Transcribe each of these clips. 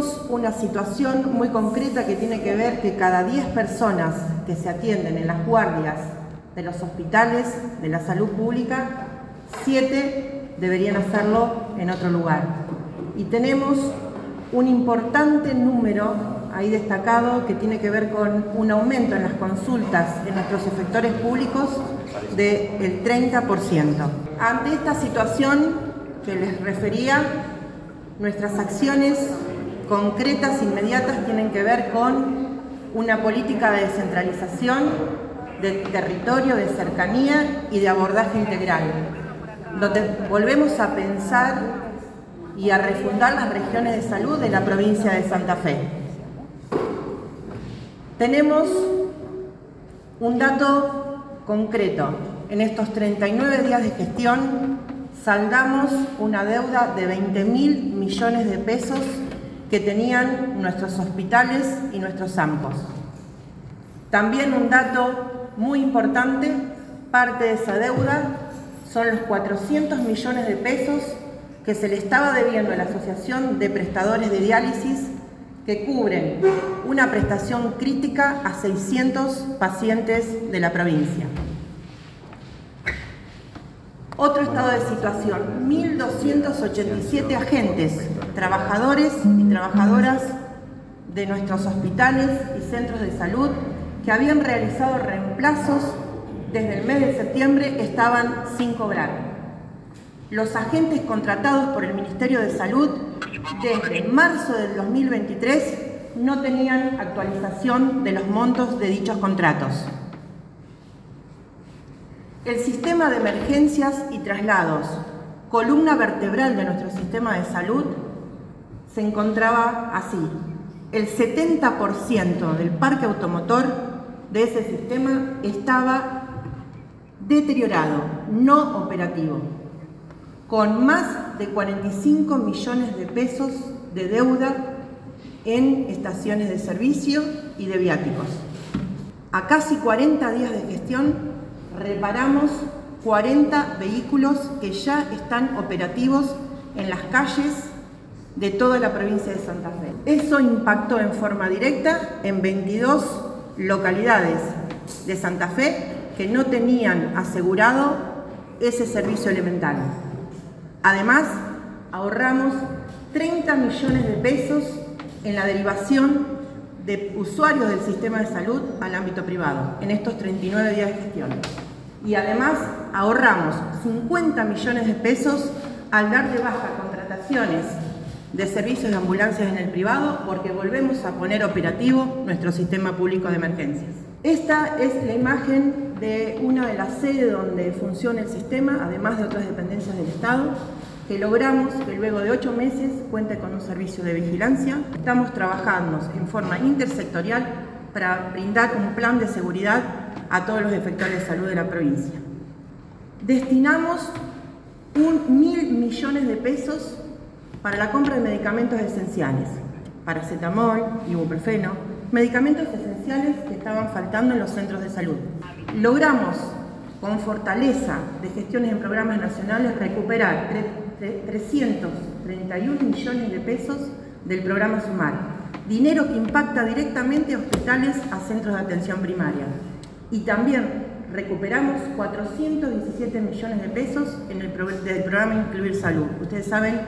tenemos una situación muy concreta que tiene que ver que cada 10 personas que se atienden en las guardias de los hospitales de la salud pública, 7 deberían hacerlo en otro lugar. Y tenemos un importante número ahí destacado que tiene que ver con un aumento en las consultas de nuestros efectores públicos del 30%. Ante esta situación que les refería, nuestras acciones concretas, inmediatas, tienen que ver con una política de descentralización, de territorio, de cercanía y de abordaje integral, donde volvemos a pensar y a refundar las regiones de salud de la provincia de Santa Fe. Tenemos un dato concreto. En estos 39 días de gestión saldamos una deuda de 20 mil millones de pesos que tenían nuestros hospitales y nuestros AMPOS. También un dato muy importante, parte de esa deuda son los 400 millones de pesos que se le estaba debiendo a la Asociación de Prestadores de Diálisis que cubren una prestación crítica a 600 pacientes de la provincia. Otro estado de situación, 1.287 agentes, trabajadores y trabajadoras de nuestros hospitales y centros de salud que habían realizado reemplazos desde el mes de septiembre estaban sin cobrar. Los agentes contratados por el Ministerio de Salud desde marzo del 2023 no tenían actualización de los montos de dichos contratos. El sistema de emergencias y traslados, columna vertebral de nuestro sistema de salud, se encontraba así. El 70% del parque automotor de ese sistema estaba deteriorado, no operativo, con más de 45 millones de pesos de deuda en estaciones de servicio y de viáticos. A casi 40 días de gestión, reparamos 40 vehículos que ya están operativos en las calles de toda la provincia de Santa Fe. Eso impactó en forma directa en 22 localidades de Santa Fe que no tenían asegurado ese servicio elemental. Además, ahorramos 30 millones de pesos en la derivación de usuarios del sistema de salud al ámbito privado en estos 39 días de gestión y además ahorramos 50 millones de pesos al dar de baja contrataciones de servicios de ambulancias en el privado porque volvemos a poner operativo nuestro sistema público de emergencias. Esta es la imagen de una de las sedes donde funciona el sistema, además de otras dependencias del Estado, que logramos que luego de ocho meses cuente con un servicio de vigilancia. Estamos trabajando en forma intersectorial para brindar un plan de seguridad a todos los efectores de salud de la provincia. Destinamos un mil millones de pesos para la compra de medicamentos esenciales, paracetamol, ibuprofeno, medicamentos esenciales que estaban faltando en los centros de salud. Logramos, con fortaleza de gestiones en programas nacionales, recuperar 331 millones de pesos del programa Sumar, dinero que impacta directamente a hospitales, a centros de atención primaria y también recuperamos 417 millones de pesos en el del programa Incluir Salud. Ustedes saben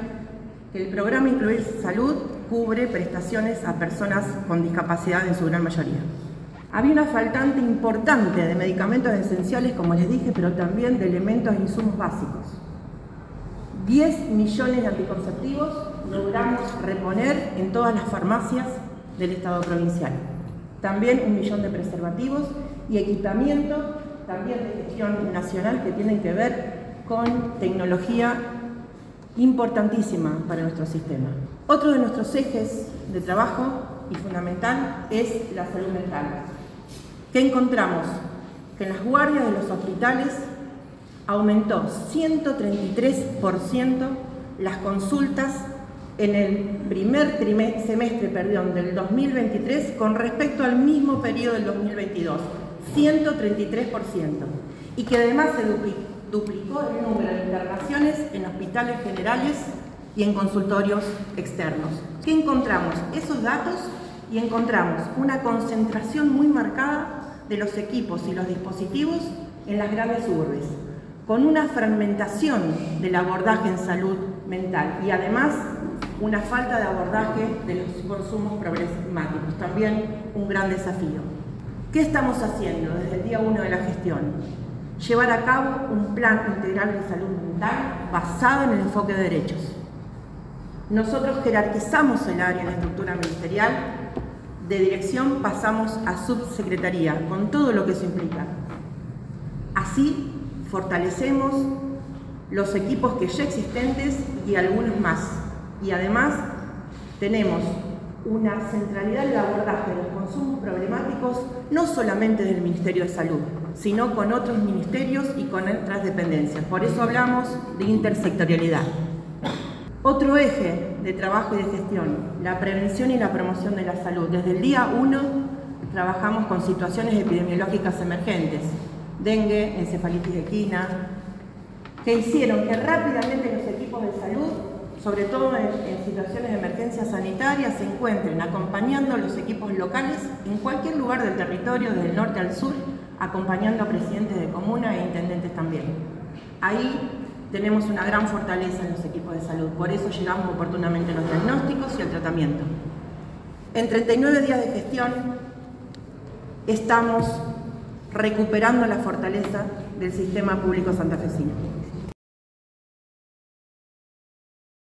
que el programa Incluir Salud cubre prestaciones a personas con discapacidad en su gran mayoría. Había una faltante importante de medicamentos esenciales, como les dije, pero también de elementos e insumos básicos. 10 millones de anticonceptivos logramos reponer en todas las farmacias del Estado provincial. También un millón de preservativos y equipamiento también de gestión nacional que tienen que ver con tecnología importantísima para nuestro sistema. Otro de nuestros ejes de trabajo y fundamental es la salud mental. ¿Qué encontramos? Que en las guardias de los hospitales aumentó 133% las consultas en el primer semestre perdón, del 2023 con respecto al mismo periodo del 2022. 133%, y que además se duplicó el número de internaciones en hospitales generales y en consultorios externos. ¿Qué encontramos? Esos datos y encontramos una concentración muy marcada de los equipos y los dispositivos en las grandes urbes, con una fragmentación del abordaje en salud mental y además una falta de abordaje de los consumos problemáticos, también un gran desafío. ¿Qué estamos haciendo desde el día 1 de la gestión? Llevar a cabo un plan integral de salud mental basado en el enfoque de derechos. Nosotros jerarquizamos el área en la estructura ministerial, de dirección pasamos a subsecretaría, con todo lo que eso implica. Así fortalecemos los equipos que ya existentes y algunos más. Y además tenemos una centralidad en el abordaje de los consumos problemáticos, no solamente del Ministerio de Salud, sino con otros ministerios y con otras dependencias. Por eso hablamos de intersectorialidad. Otro eje de trabajo y de gestión, la prevención y la promoción de la salud. Desde el día 1 trabajamos con situaciones epidemiológicas emergentes, dengue, encefalitis equina, que hicieron que rápidamente los equipos de salud, sobre todo en, situaciones de emergencia sanitaria, se encuentren acompañando a los equipos locales en cualquier lugar del territorio, desde el norte al sur, acompañando a presidentes de comuna e intendentes también. Ahí tenemos una gran fortaleza en los equipos de salud, por eso llegamos oportunamente a los diagnósticos y al tratamiento. En 39 días de gestión estamos recuperando la fortaleza del sistema público santafesino.